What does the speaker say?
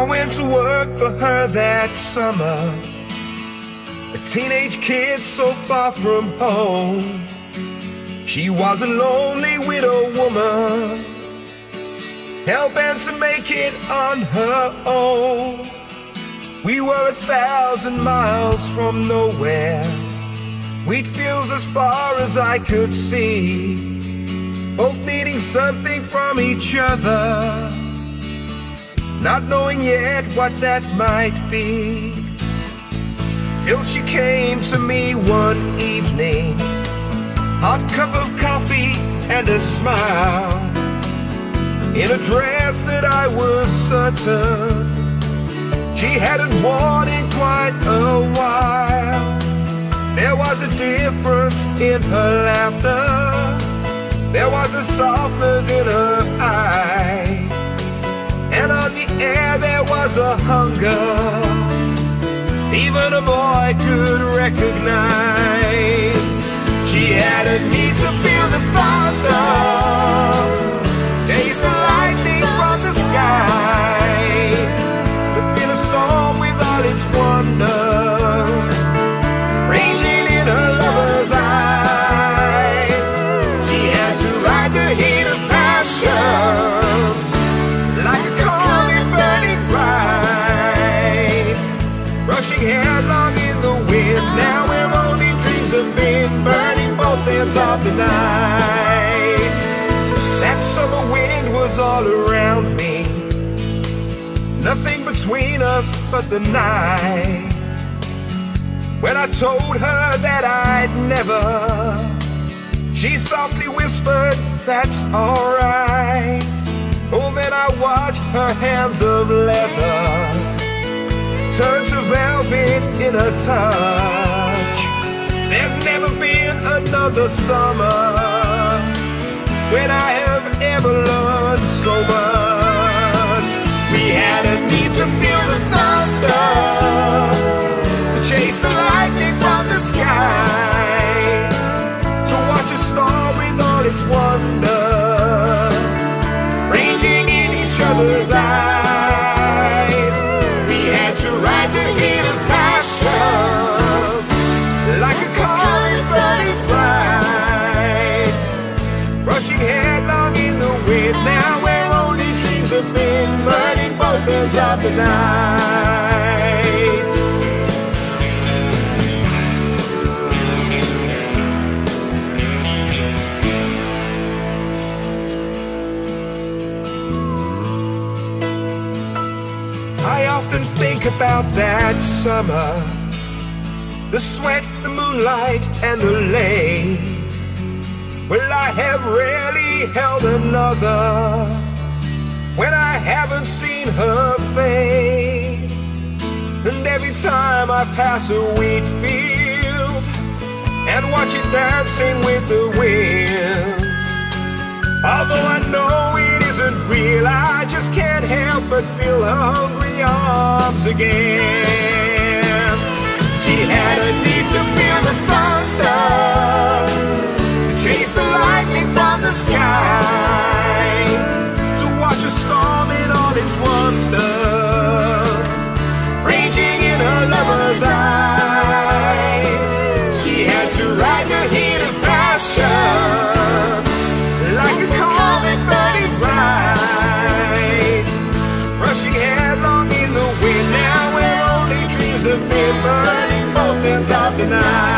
went to work for her that summer. A teenage kid so far from home. She was a lonely widow woman, hell bent to make it on her own. We were a thousand miles from nowhere, wheat fields as far as I could see, both needing something from each other, not knowing yet what that might be. Till she came to me one evening, hot cup of coffee and a smile, in a dress that I was certain she hadn't worn in quite a while. There was a difference in her laughter. There was a softness in her eyes. And on the air there was a hunger. Even a boy could recognize. She had a need to feel Burning of the night. That summer wind was all around me. Nothing between us but the night. When I told her that I'd never, she softly whispered, That's alright. Oh, then I watched her hands of leather turn to velvet in a touch. Another summer when I have ever learned so much. We had a need to feel the thunder, to chase the lightning from the sky, to watch a star with all its wonder, raging in each other's eyes. Of the night. I often think about that summer, the sweat, the moonlight, and the lace. Well, I have rarely held another haven't seen her face. And every time I pass a wheat field and watch it dancing with the wind, although I know it isn't real, I just can't help but feel hungry arms again. Headlong